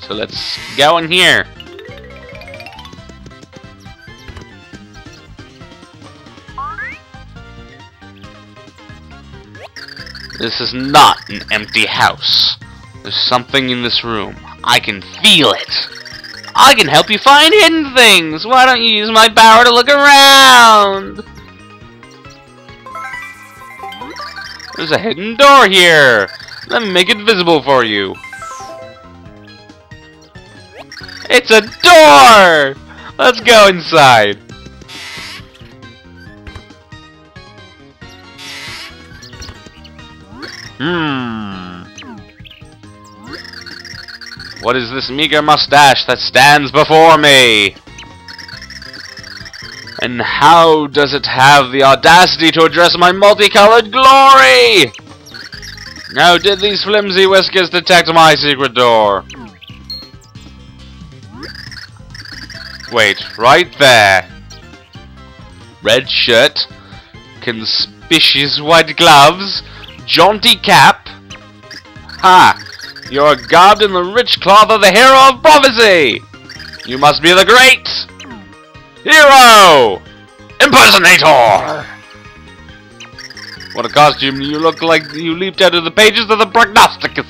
So let's go in here. This is not an empty house. There's something in this room. I can feel it. I can help you find hidden things. Why don't you use my power to look around? There's a hidden door here. Let me make it visible for you. It's a door! Let's go inside. Hmm. What is this meager mustache that stands before me? And how does it have the audacity to address my multicolored glory? Now, did these flimsy whiskers detect my secret door? Wait, right there. Red shirt, conspicuous white gloves, jaunty cap. Ha! You are garbed in the rich cloth of the hero of prophecy! You must be the great hero! Impersonator! What a costume, you look like you leaped out of the pages of the Prognosticus!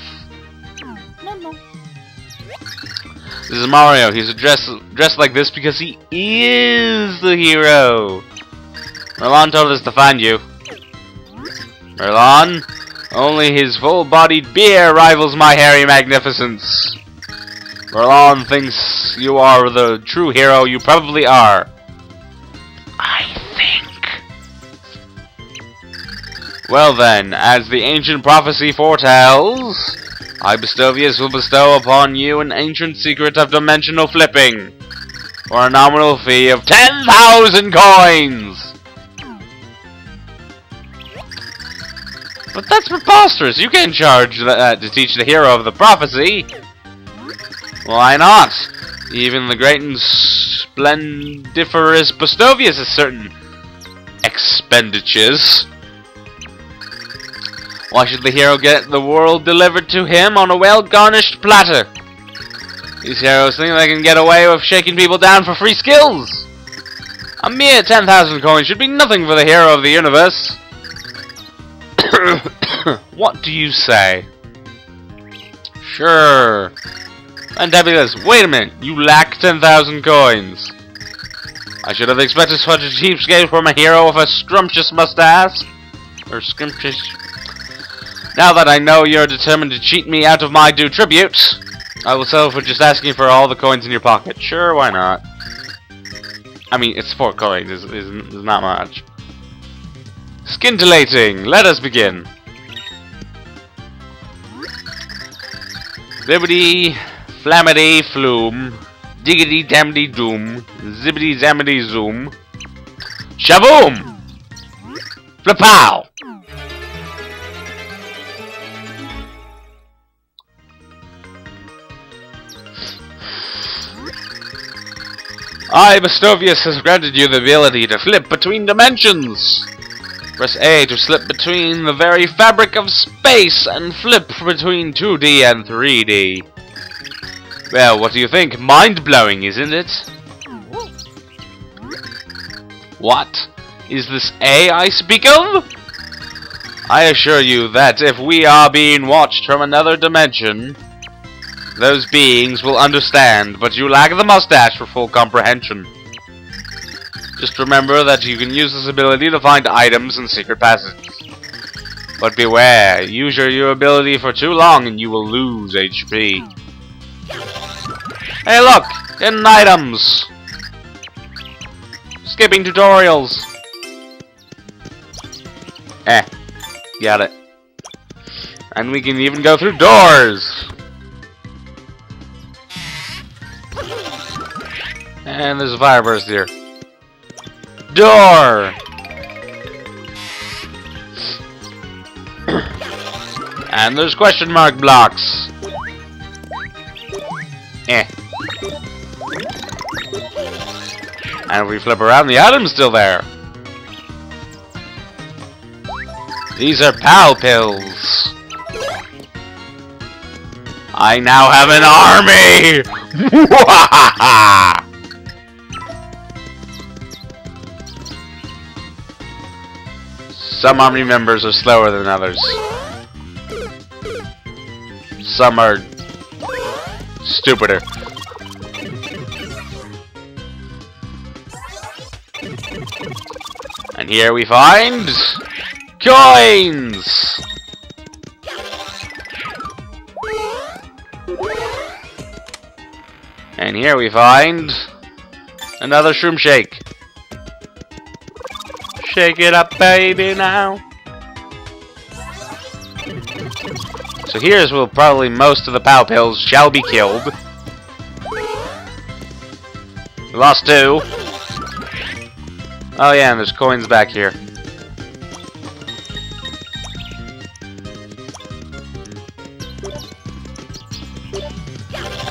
This is Mario. He's dressed dressed like this because he is the hero. Merlon told us to find you. Merlon, only his full-bodied beer rivals my hairy magnificence. Merlon thinks you are the true hero. You probably are. Well then, as the ancient prophecy foretells, I, Bestovius, will bestow upon you an ancient secret of dimensional flipping for a nominal fee of 10,000 coins! But that's preposterous! You can't charge that uh, to teach the hero of the prophecy! Why not? Even the great and splendiferous Bestovius has certain expenditures. Why should the hero get the world delivered to him on a well-garnished platter? These heroes think they can get away with shaking people down for free skills! A mere 10,000 coins should be nothing for the hero of the universe! what do you say? Sure. And Fantabulous, wait a minute, you lack 10,000 coins. I should have expected such a cheapskate from a hero with a scrumptious mustache. Or scrumptious... Now that I know you're determined to cheat me out of my due tribute, I will settle for just asking for all the coins in your pocket. Sure, why not? I mean, it's four coins, it's, not much. Scintillating, let us begin. Zibbity, flammity, flume, diggity damnity doom, zibbity zammity zoom, shaboom! Flapow! I, Bestovius, has granted you the ability to flip between dimensions! Press A to slip between the very fabric of space and flip between 2D and 3D. Well, what do you think? Mind-blowing, isn't it? What? Is this A I speak of? I assure you that if we are being watched from another dimension, those beings will understand, but you lack the mustache for full comprehension. Just remember that you can use this ability to find items and secret passages. But beware, use your, your ability for too long and you will lose HP. Hey look! Hidden items! Skipping tutorials! Eh. Got it. And we can even go through doors! And there's a fire burst here. Door! and there's question mark blocks. Eh. And if we flip around, the item's still there. These are PAL pills. I now have an army! Some army members are slower than others. Some are stupider. And here we find coins! And here we find another shroom shake. Shake it up, baby, now. So here's where probably most of the Pal Pills shall be killed. We lost two. Oh yeah, and there's coins back here.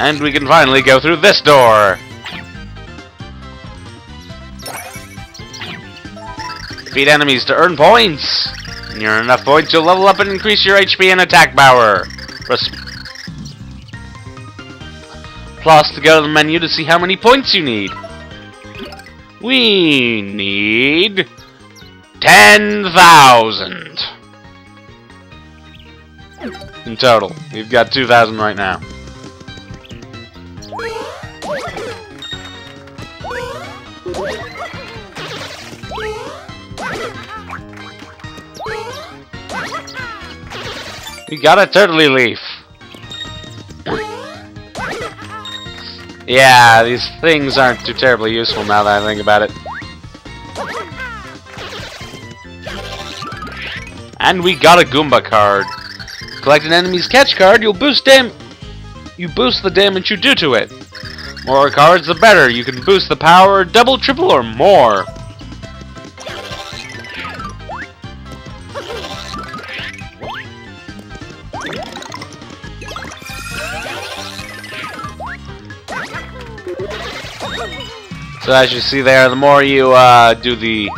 And we can finally go through this door! Defeat enemies to earn points! When you earn enough points, you'll level up and increase your HP and attack power. Plus to go to the menu to see how many points you need. We need 10,000 in total. We've got 2,000 right now. We got a turtley leaf. yeah, these things aren't too terribly useful now that I think about it. And we got a Goomba card. Collect an enemy's catch card, you'll boost dam you boost the damage you do to it. More cards the better. You can boost the power double, triple, or more. So as you see there, the more you uh, do the...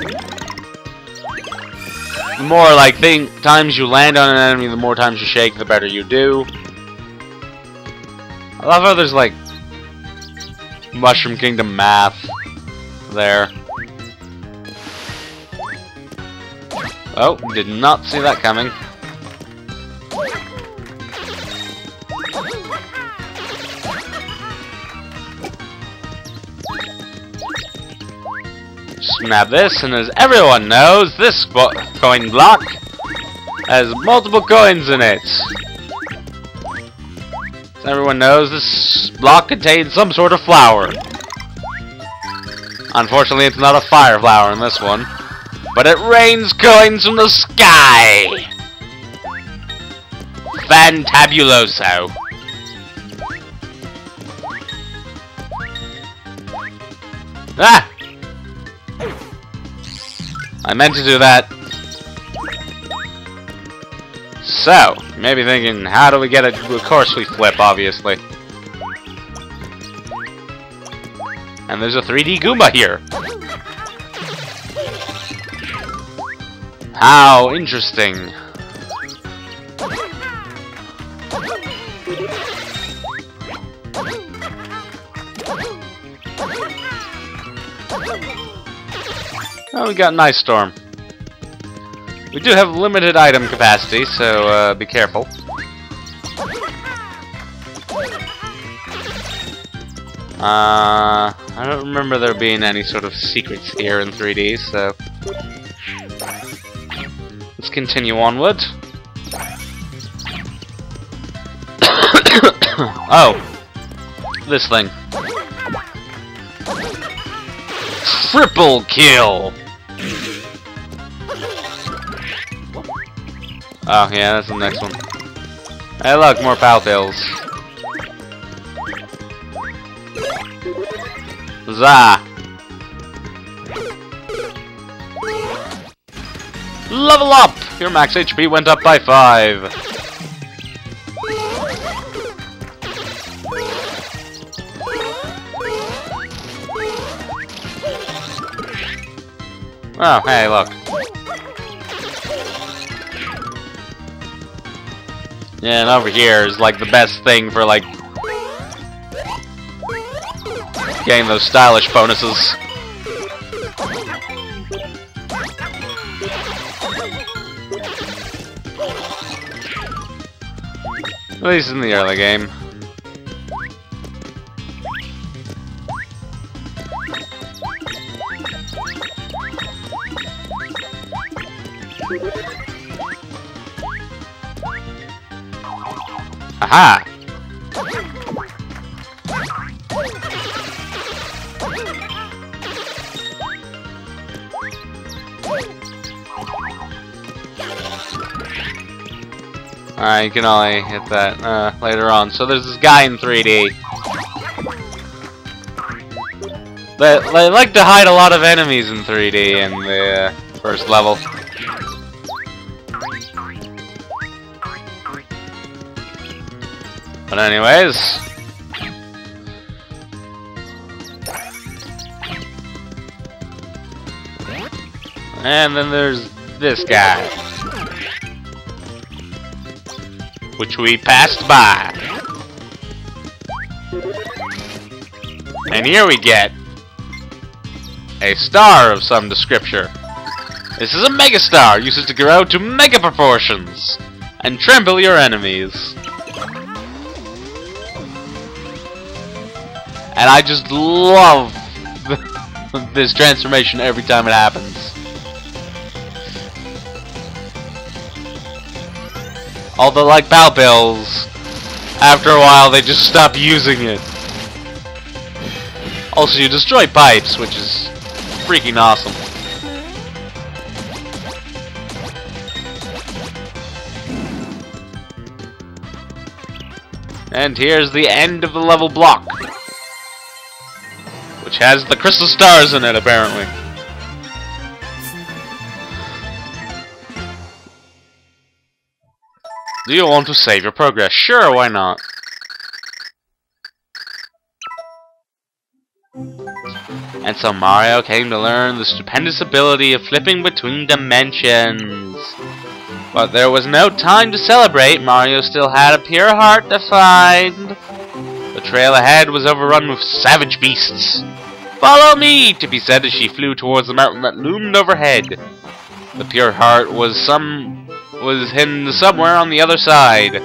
The more, like, thing, times you land on an enemy, the more times you shake, the better you do. I love how there's, like, Mushroom Kingdom math there. Oh, did not see that coming. Snap this, and as everyone knows, this coin block has multiple coins in it. As everyone knows, this block contains some sort of flower. Unfortunately, it's not a fire flower in this one. But it rains coins from the sky! Fantabuloso. Ah! I meant to do that. So, maybe thinking, how do we get it? Of course we flip, obviously. And there's a 3D Goomba here. How interesting. Oh, we got an ice storm. We do have limited item capacity, so uh, be careful. Uh, I don't remember there being any sort of secrets here in 3D, so... Let's continue onward. oh! This thing. Triple kill! Oh, yeah, that's the next one. Hey, look, more Paltails. Za! Level up! Your max HP went up by 5. Oh, hey, look. Yeah, and over here is like the best thing for like getting those stylish bonuses. At least in the early game. Aha! Alright, you can only hit that uh, later on. So there's this guy in 3D. They, they like to hide a lot of enemies in 3D in the uh, first level. But anyways... And then there's this guy. Which we passed by. And here we get a star of some description. This is a mega star, uses to grow to mega proportions and trample your enemies. And I just love this transformation every time it happens. Although, like Pal Pills, after a while they just stop using it. Also, you destroy pipes, which is freaking awesome. And here's the end of the level block. Which has the crystal stars in it, apparently. Do you want to save your progress? Sure, why not? And so Mario came to learn the stupendous ability of flipping between dimensions. But there was no time to celebrate, Mario still had a pure heart to find. The trail ahead was overrun with savage beasts. Follow me, Tippy said as she flew towards the mountain that loomed overhead. The pure heart was some was hidden somewhere on the other side.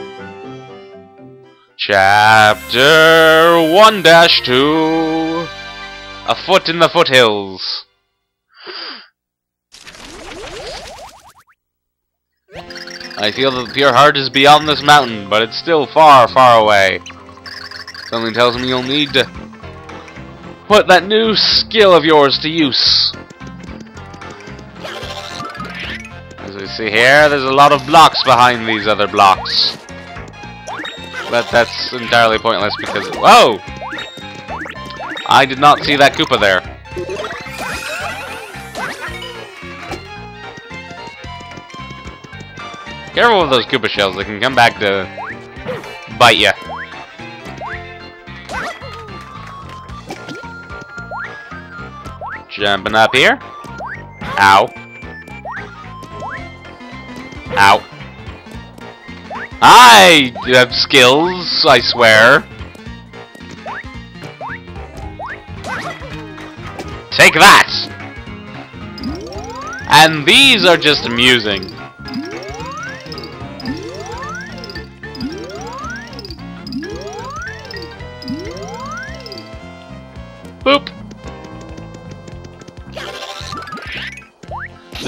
Chapter 1-2 A Foot in the Foothills I feel that the pure heart is beyond this mountain, but it's still far, far away. Something tells me you'll need to put that new skill of yours to use. As we see here, there's a lot of blocks behind these other blocks. But that's entirely pointless because... Whoa! I did not see that Koopa there. Careful with those Koopa shells, they can come back to bite you. Jumping up here. Ow. Ow. I have skills, I swear. Take that! And these are just amusing.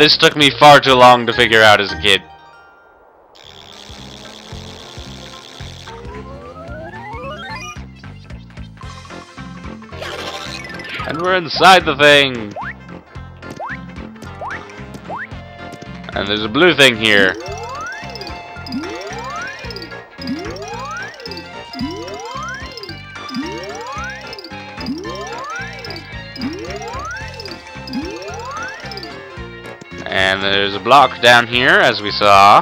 This took me far too long to figure out as a kid. And we're inside the thing! And there's a blue thing here. Block down here, as we saw.